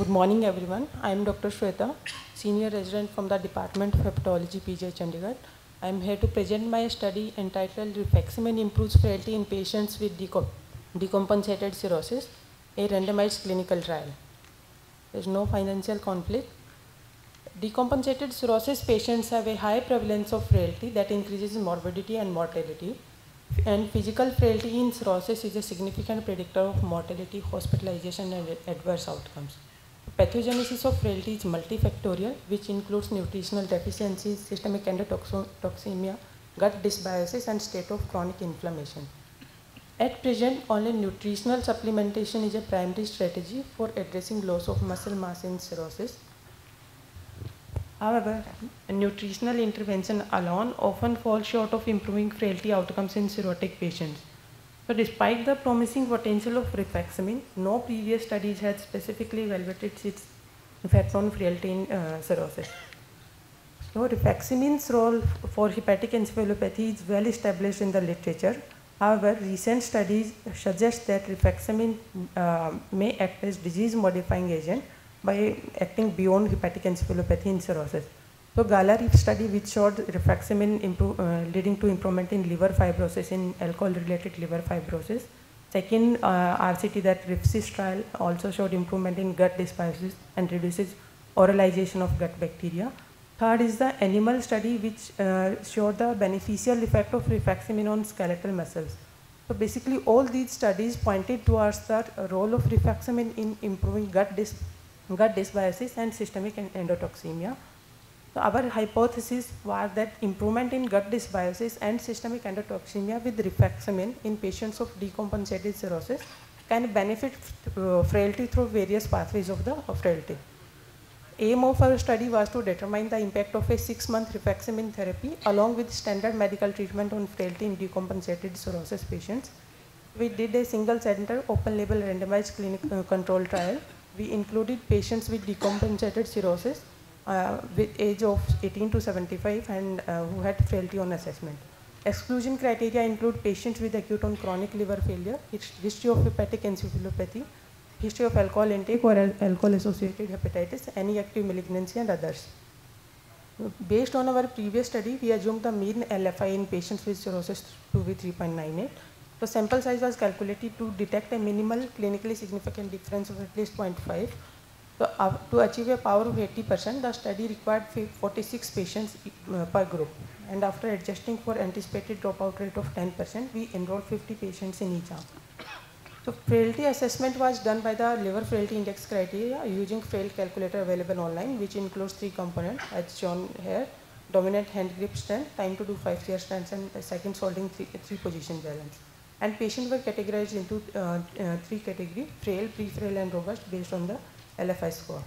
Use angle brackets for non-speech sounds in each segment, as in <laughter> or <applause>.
Good morning, everyone. I am Dr. Sweta, senior resident from the Department of Hepatology, PGI Chandigarh. I am here to present my study entitled Rifaximin Improves Frailty in Patients with Decom Decompensated Cirrhosis, a randomized clinical trial. There is no financial conflict. Decompensated cirrhosis patients have a high prevalence of frailty that increases morbidity and mortality. And physical frailty in cirrhosis is a significant predictor of mortality, hospitalization, and adverse outcomes. Pathogenesis of frailty is multifactorial, which includes nutritional deficiencies, systemic endotoxemia, gut dysbiosis, and state of chronic inflammation. At present, only nutritional supplementation is a primary strategy for addressing loss of muscle mass in cirrhosis. However, nutritional intervention alone often falls short of improving frailty outcomes in cirrhotic patients. So despite the promising potential of rifaximin, no previous studies had specifically evaluated its effect on frailty in uh, cirrhosis. So rifaximin's role for hepatic encephalopathy is well established in the literature. However, recent studies suggest that rifaximin uh, may act as disease-modifying agent by acting beyond hepatic encephalopathy in cirrhosis. So GALA-RIF study which showed rifaximin uh, leading to improvement in liver fibrosis in alcohol-related liver fibrosis. Second uh, RCT that RIFSYS trial also showed improvement in gut dysbiosis and reduces oralization of gut bacteria. Third is the animal study which uh, showed the beneficial effect of rifaximin on skeletal muscles. So basically all these studies pointed towards the role of rifaximin in improving gut, dys gut dysbiosis and systemic endotoxemia. So our hypothesis was that improvement in gut dysbiosis and systemic endotoxemia with rifaximin in patients of decompensated cirrhosis can benefit uh, frailty through various pathways of the of frailty. Aim of our study was to determine the impact of a six-month rifaximin therapy along with standard medical treatment on frailty in decompensated cirrhosis patients. We did a single center open label randomized clinical uh, control trial. We included patients with decompensated cirrhosis with age of 18 to 75 and uh, who had frailty on assessment. Exclusion criteria include patients with acute on chronic liver failure, history of hepatic encephalopathy, history of alcohol intake or al alcohol associated hepatitis, any active malignancy and others. Based on our previous study, we assumed the mean LFI in patients with cirrhosis to be 3.98. The sample size was calculated to detect a minimal clinically significant difference of at least 0.5 so uh, to achieve a power of 80%, the study required 46 patients uh, per group. And after adjusting for anticipated dropout rate of 10%, we enrolled 50 patients in each arm. So frailty assessment was done by the liver frailty index criteria using frail calculator available online, which includes three components as shown here. Dominant hand grip strength, time to do 5 chair stands and second holding three, three position balance. And patients were categorized into uh, uh, three categories, frail, pre-frail and robust based on the LFI score.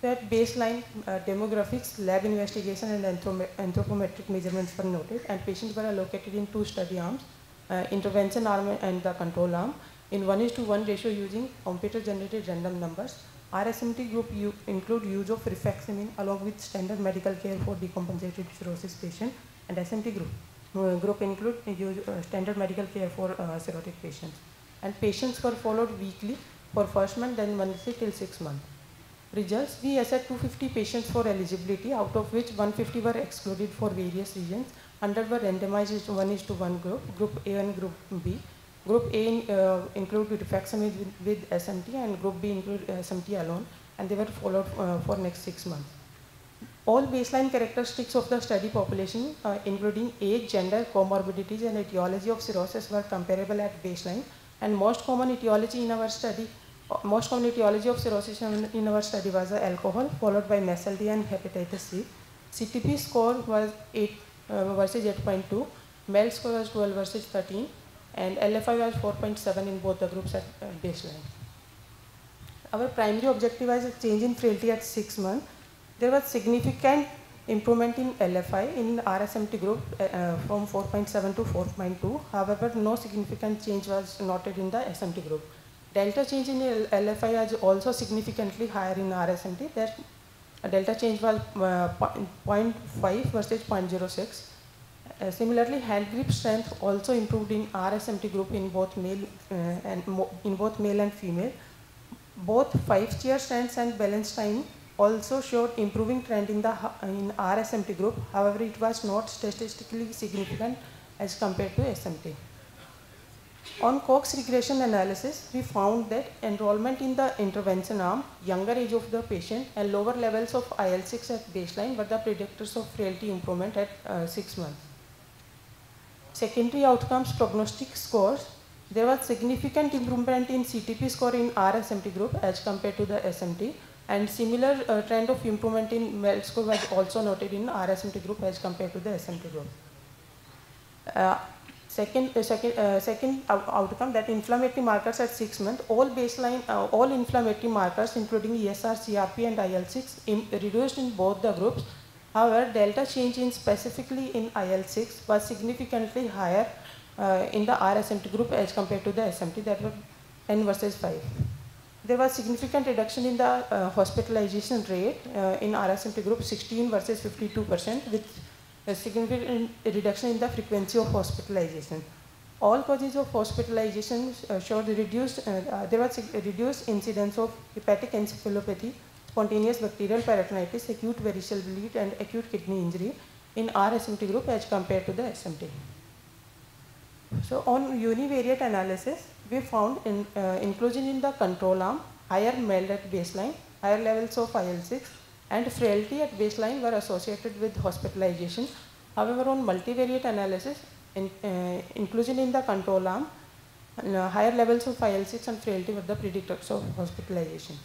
So at baseline, uh, demographics, lab investigation, and anthropometric measurements were noted, and patients were allocated in two study arms, uh, intervention arm and the control arm, in 1 is to 1 ratio using computer-generated random numbers. RSMT group include use of rifaximin along with standard medical care for decompensated cirrhosis patient, and SMT group uh, group include use, uh, standard medical care for uh, cirrhotic patients. And patients were followed weekly for first month, then monthly till six months. Results, we assessed 250 patients for eligibility, out of which 150 were excluded for various reasons. 100 were randomized to 1 is to 1 group, group A and group B. Group A uh, include rifaximin with, with, SMT and group B include SMT alone and they were followed uh, for next 6 months. All baseline characteristics of the study population uh, including age, gender, comorbidities and etiology of cirrhosis were comparable at baseline and most common etiology in our study most common etiology of cirrhosis in our study was alcohol, followed by MASLD and hepatitis C. CTP score was 8 uh, versus 8.2, MELD score was 12 versus 13, and LFI was 4.7 in both the groups at uh, baseline. Our primary objective was a change in frailty at 6 months. There was significant improvement in LFI in RSMT group uh, uh from 4.7 to 4.2. However, no significant change was noted in the SMT group. Delta change in LFI was also significantly higher in RSMT. That delta change was uh, 0.5 versus 0.06. Uh, similarly, hand grip strength also improved in RSMT group in both male uh, and in both male and female. both five chair stands and balance time also showed improving trend in the in RSMT group. However, it was not statistically significant as compared to SMT. On Cox regression analysis, we found that enrollment in the intervention arm, younger age of the patient, and lower levels of IL-6 at baseline were the predictors of frailty improvement at uh, six months. Secondary outcomes prognostic scores, there was significant improvement in CTP score in RSMT group as compared to the SMT, and similar uh, trend of improvement in MELD score was also noted in RSMT group as compared to the SMT group. Uh, Second, uh, second, uh, second outcome that inflammatory markers at six months, all baseline, uh, all inflammatory markers including ESR, CRP and IL-6 im- reduced in both the groups. However, delta change in specifically in IL-6 was significantly higher uh, in the RSMT group as compared to the SMT that were 10 versus 5. There was significant reduction in the uh, hospitalization rate uh, in RSMT group 16 versus 52 percent with a significant reduction in the frequency of hospitalization. All causes of hospitalization uh, showed reduced, uh, uh, there was reduced incidence of hepatic encephalopathy, spontaneous bacterial peritonitis, acute varicose bleed and acute kidney injury in RSMT group as compared to the SMT. So on univariate analysis, we found in, uh, inclusion in the control arm, higher MELD at baseline, higher levels of IL-6 and frailty at baseline were associated with hospitalization. However, on multivariate analysis, in, uh, inclusion in the control arm, uh, higher levels of IL-6 and frailty were the predictors of hospitalization.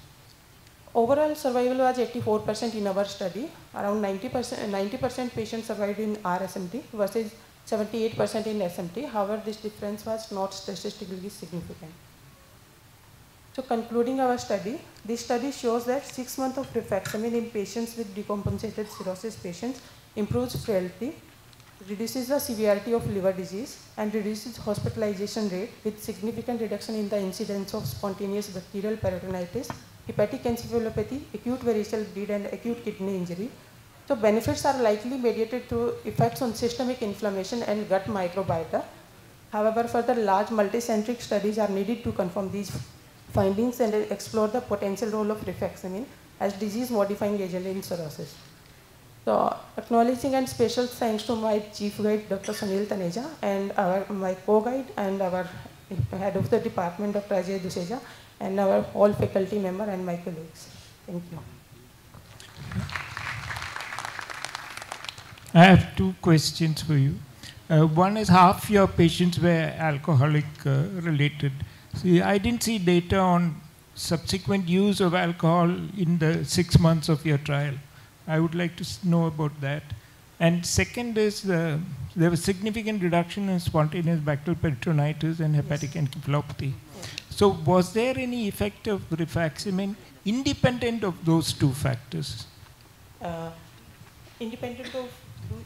Overall survival was 84% in our study. Around 90%, 90% patients survived in RSMT versus 78% in SMT. However, this difference was not statistically significant. So concluding our study, this study shows that six months of rifaximin in patients with decompensated cirrhosis patients improves frailty, reduces the severity of liver disease, and reduces hospitalization rate with significant reduction in the incidence of spontaneous bacterial peritonitis, hepatic encephalopathy, acute varicose bleed, and acute kidney injury. So benefits are likely mediated through effects on systemic inflammation and gut microbiota. However, further large multicentric studies are needed to confirm these findings and explore the potential role of rifaximin as disease-modifying agent in cirrhosis. So, acknowledging and special thanks to my chief guide, Dr. Sunil Taneja, and our, my co-guide and our head of the department, Dr. Ajay Duseja, and our all faculty member and my colleagues. Thank you. I have two questions for you. Uh, one is half your patients were alcoholic uh, related. See, I didn't see data on subsequent use of alcohol in the six months of your trial. I would like to know about that. And second is uh, there was significant reduction in spontaneous bacterial peritonitis and hepatic encephalopathy. So was there any effect of rifaximin independent of those two factors? Uh, independent of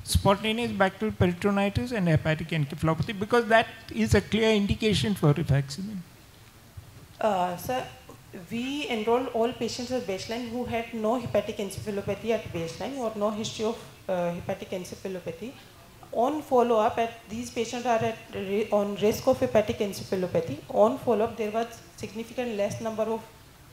spontaneous bacterial peritonitis and hepatic encephalopathy because that is a clear indication for rifaximin. Uh, sir, we enrolled all patients at baseline who had no hepatic encephalopathy at baseline or no history of uh, hepatic encephalopathy. On follow-up, these patients are at on risk of hepatic encephalopathy. On follow-up, there was significant less number of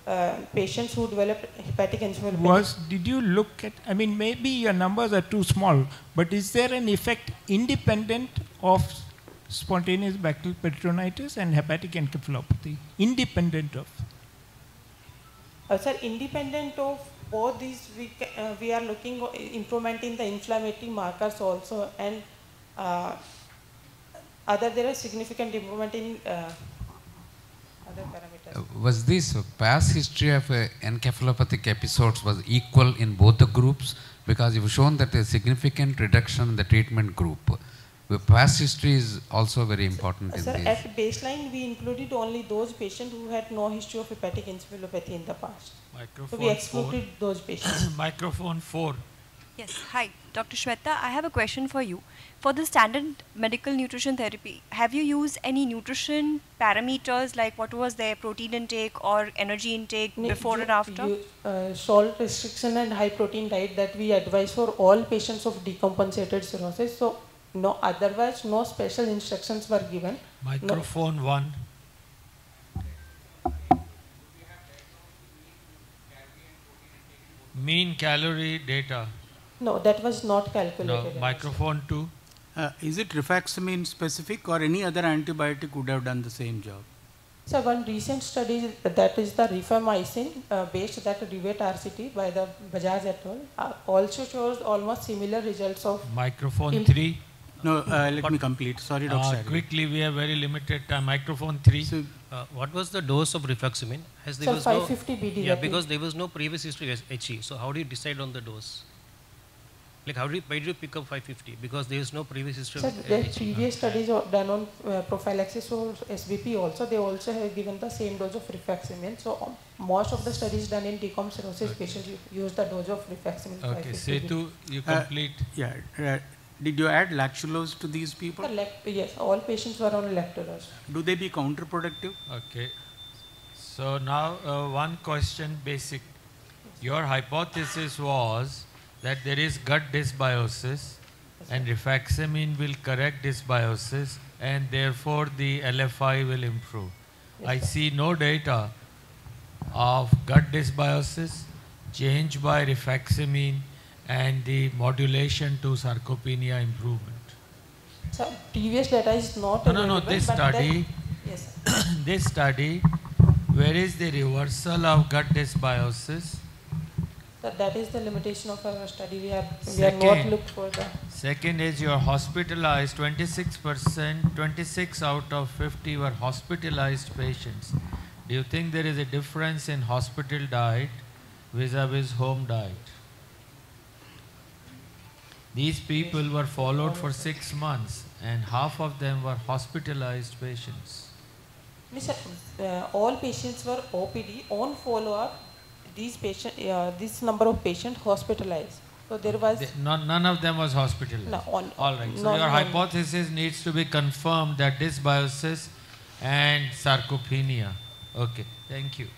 uh, patients who developed hepatic encephalopathy. Was did you look at? I mean, maybe your numbers are too small, but is there an effect independent of spontaneous bacterial peritonitis and hepatic encephalopathy? Independent of? Uh, sir, independent of both these, we, uh, we are looking improvement in the inflammatory markers also, and uh, other there is significant improvement in uh, other parameters. Uh, Was this past history of uh, encephalopathic episodes was equal in both the groups? Because you've shown that a significant reduction in the treatment group. The past history is also very important in Sir, this. at baseline, we included only those patients who had no history of hepatic encephalopathy in the past. So Microphone we four. excluded those patients. <coughs> Microphone four. Yes, hi, Dr. Sweta. I have a question for you. For the standard medical nutrition therapy, have you used any nutrition parameters like what was their protein intake or energy intake Ne- before you- and after? you, uh, salt restriction and high protein diet that we advise for all patients of decompensated cirrhosis. So no, otherwise no special instructions were given. Microphone one. mean calorie data. No, that was not No, calculated. microphone 2. Uh, is it rifaximin specific or any other antibiotic would have done the same job? So one recent study that is the rifamycin uh, based that Rivet RCT by the Bajaj et al. Uh, also shows almost similar results of Microphone 3. No, uh, let me complete. Sorry, Dr. Uh, quickly, we have very limited time. Microphone 3. So, Uh, what was the dose of rifaximin? As there so was 550 no, BD. yeah, because there was no previous history of HE. So how do you decide on the dose? Like how did you, why did you pick up 550? Because there is no previous history So of the HE. previous studies are done on uh, prophylaxis or SBP also, they also have given the same dose of rifaximin. So um, most of the studies done in decom cirrhosis patients use the dose of rifaximin. Okay, 550 Setu, you Uh, complete. yeah, uh, did you add lactulose to these people? The yes, all patients were on lactulose. Do they be counterproductive? Okay. So now uh, one question basic. Your hypothesis was that there is gut dysbiosis and rifaximin will correct dysbiosis and therefore the LFI will improve. Yes, I see no data of gut dysbiosis, change by rifaximin and the modulation to sarcopenia improvement. So previous data is not No, no, no, this study <coughs> Yes, sir. <coughs> this study, where is the reversal of gut dysbiosis? So that is the limitation of our study. We have we have not looked for the Second is you're hospitalized, 26%, 26 out of 50 were hospitalized patients. Do you think there is a difference in hospital diet vis-a-vis home diet? These people were followed for six months and half of them were hospitalized patients. Miss, uh, all patients were OPD on follow-up. These patient, uh, this number of patients hospitalized. So there was They- none, none of them was hospitalized. no on. All right. So your hypothesis needs to be confirmed that dysbiosis and sarcopenia. Okay. Thank you.